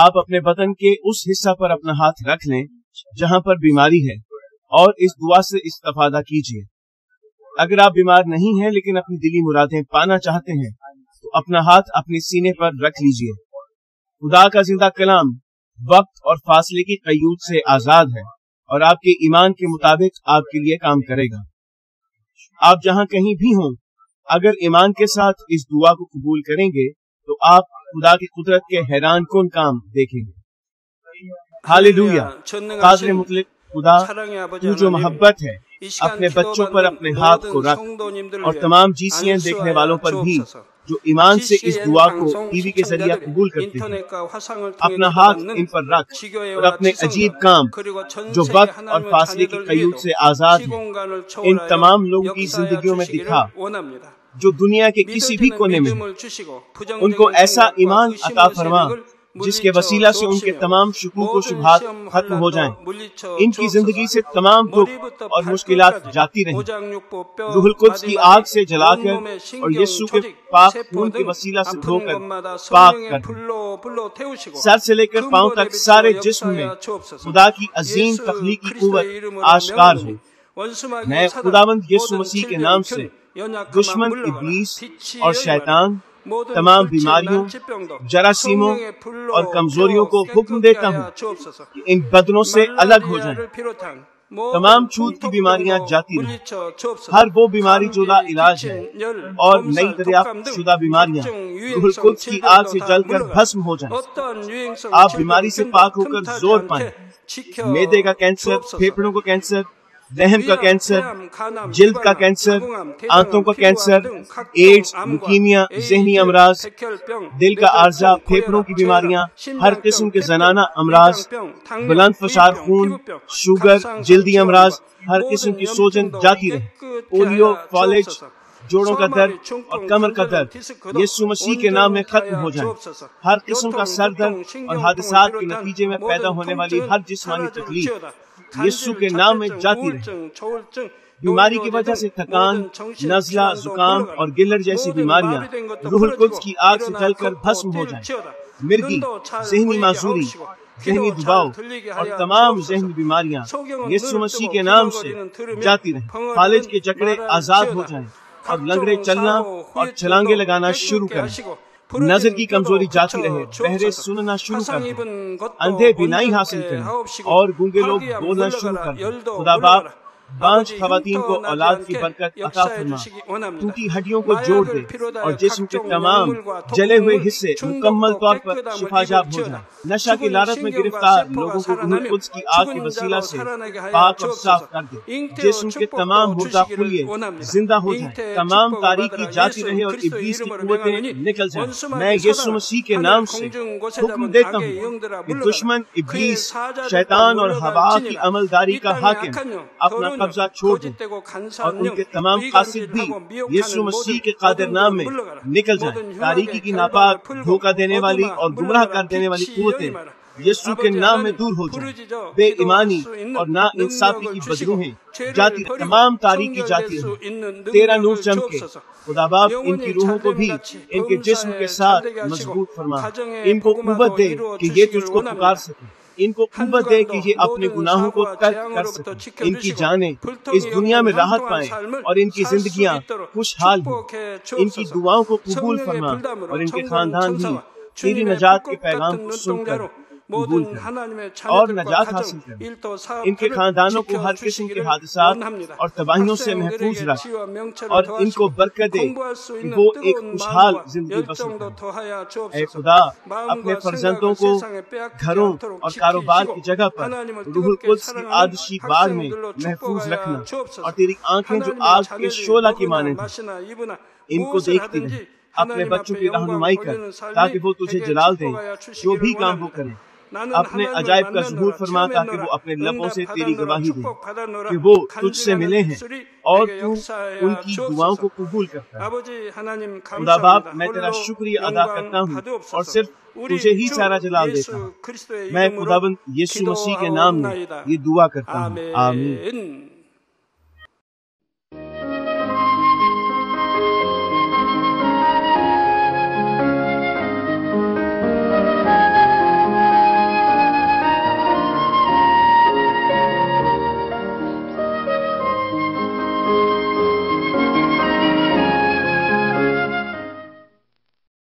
आप अपने बदन के उस हिस्सा पर अपना हाथ रख लें, जहाँ पर बीमारी है, और इस दुआ से इस्तेफादा कीजिए। अगर आप बीमार नहीं हैं, लेकिन अपनी दिली मुरादें पाना चाहते हैं तो अपना हाथ अपने सीने पर रख लीजिए। खुदा का ज़िंदा कलाम वक्त और फासले की कयूद से आज़ाद है, और आपके ईमान के मुताबिक आपके लिए काम करेगा। आप जहाँ कहीं भी हों, अगर ईमान के साथ इस दुआ को कबूल करेंगे तो आप खुदा की कुदरत के हैरान कौन काम देखेंगे? हालेलुया। कादर खुदा, तू जो मोहब्बत है, अपने बच्चों पर अपने हाथ को रख और तमाम जीसीएन देखने वालों पर भी, जो ईमान से इस दुआ को टीवी के ज़रिए कबूल करते हैं, अपना हाथ इन पर रख और अपने अजीब काम, जो वक्त और फासले की कयूद से आज़ाद इन तमाम लोगों की जिंदगियों में दिखा। जो दुनिया के किसी भी कोने में उनको ऐसा ईमान अता फरमा जिसके वसीला से उनके तमाम शकूक और शुभात खत्म हो जाएँ। इनकी ज़िंदगी से तमाम दुख और मुश्किल जाती रहें। रूहुल कुद्स की आग से जलाकर और यीशु के पाक खून के वसीला से धोकर पाक कर सर से लेकर पाँव तक सारे जिस्म में खुदा की अजीम तखलीकी कुवत आश्कार हो। मैं खुदावंद यीशु मसीह के नाम से दुश्मन इब्लीस और शैतान तमाम बीमारियों जरासीमों और कमजोरियों को हुक्म देता हूँ कि इन बदनों से अलग हो जाएँ। तमाम छूत की बीमारियाँ जाती रहे। हर वो बीमारी जो ला इलाज है और नई दरियाफ्त शुदा बीमारियाँ की आग से जलकर भस्म हो जाए। आप बीमारी से पाक होकर ज़ोर पाए। मेदे का कैंसर फेफड़ों का कैंसर रहम का कैंसर, जिल्द का कैंसर, आंतों का कैंसर, एड्स लुकीमिया जहनी अमराज, दिल का आर्जा, फेफड़ों की बीमारियाँ, हर किस्म के जनाना अमराज, बुलंद फसार खून, शुगर, जल्दी अमराज, हर किस्म की सोजन जाती रहे। पोलियो कॉलेज जोड़ों का दर्द और कमर का दर्द, यीशु मसीह के नाम में खत्म हो जाए। हर किस्म का सर दर्द और हादसा के नतीजे में पैदा होने वाली हर जिस्मानी तकलीफ़ यीशु के नाम में जाती रहे बीमारी की वजह से थकान नजला जुकाम और गिलर जैसी बीमारियाँ रूहुल कुद्स की आग से जलकर भस्म हो जाए मिर्गी जहनी माजूरी जहनी दबाव और तमाम जहनी बीमारियाँ यीशु मसीह के नाम से जाती रहे कॉलेज के जकड़े आज़ाद हो जाएँ और लंगड़े चलना और छलांगे लगाना शुरू करें नज़र की कमज़ोरी जाती रहे पहरे सुनना शुरू कर अंधे बिनाई हासिल करें और गूँगे लोग बोलना शुरू कर खुदा बाप बांझ खातन को औलाद की बरकत अता फरमा। टूटी हड्डियों को जोड़ दे और जिस्म के तमाम जले हुए हिस्से मुकम्मल तौर पर शिफाजाब हो जाए नशा की लालच में गिरफ़्तार लोगों को रूह की आग की वसीला से पाक और साफ़ कर दे। जिस्म के तमाम मुर्दा खुलिए ज़िंदा हो जाए। तमाम तारीखी जाती रहे और इब्लीस की कुवतें निकल जाए। मैं यीशु मसीह के नाम से हुक्म देता हूँ। कि दुश्मन इब्लीस शैतान और हवा की अमलदारी का हाकिम अपना कब्जा छोड़ दें और उनके तमाम कासिद भी यीशु मसीह के कादिर नाम में निकल जाए तारीकी की नापाक धोखा देने वाली और गुमराह कर देने वाली कुतें यीशु के नाम में दूर हो जाए बेईमानी और ना इंसाफी की बदरूहें जाती तमाम तारीकी जाती तेरा नूर चमके खुदा बाप इनकी रूहों को भी इनके जिस्म के साथ मज़बूत फरमा इनको कुवत दे कि ये तुझको पुकार सके इनको कुवत दे कि ये अपने गुनाहों को तर्क कर सके। इनकी जाने इस दुनिया में राहत पाए और इनकी ज़िंदगी खुशहाल हो। इनकी दुआओं को कबूल फरमा और इनके खानदान भी तेरी नजात के पैगाम को सुनकर और नजात हासिल कर इनके खानदानों को हर किस्म के हादसा और तबाहियों से महफूज रख और इनको बरकत दे वो एक खुशहाल ज़िंदगी बसर खुदा अपने फर्जंदों को घरों और कारोबार की जगह पर रूहुल कुद्स की आदशी बार में महफूज रखना और तेरी आँखें जो आग के शोला की माने इनको देखती रहे अपने बच्चों की रहनुमाई कर ताकि वो तुझे जलाल दे जो भी काम वो करे अपने अजायब का जहूर फरमा ताकि वो अपने लबों से तेरी गवाही दे कि वो तुझसे मिले हैं और तू उनकी दुआओं को कबूल करता है। खुदा बाप मैं तेरा शुक्रिया अदा करता हूँ और सिर्फ़ तुझे ही सारा जलाल देता हूँ। मैं खुदाबंद यीशु मसीह के नाम में ये दुआ करता हूँ। आमीन।